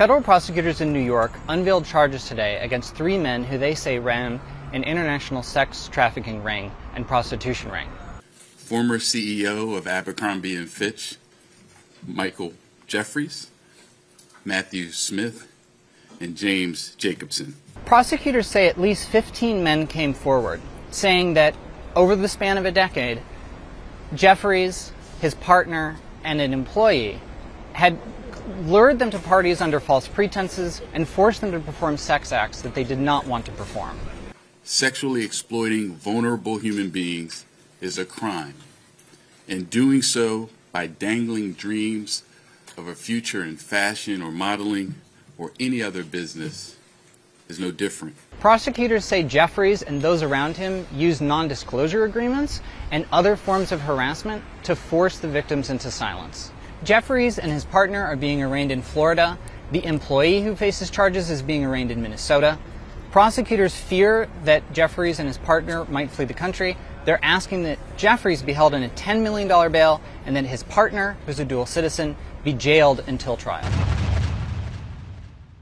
Federal prosecutors in New York unveiled charges today against three men who they say ran an international sex trafficking ring and prostitution ring. Former CEO of Abercrombie and Fitch, Michael Jeffries, Matthew Smith, and James Jacobson. Prosecutors say at least 15 men came forward, saying that over the span of a decade, Jeffries, his partner, and an employee had lured them to parties under false pretenses and forced them to perform sex acts that they did not want to perform. Sexually exploiting vulnerable human beings is a crime, and doing so by dangling dreams of a future in fashion or modeling or any other business is no different. Prosecutors say Jeffries and those around him used non disclosure agreements and other forms of harassment to force the victims into silence. Jeffries and his partner are being arraigned in Florida. The employee who faces charges is being arraigned in Minnesota. Prosecutors fear that Jeffries and his partner might flee the country. They're asking that Jeffries be held in a $10 million bail and that his partner, who's a dual citizen, be jailed until trial.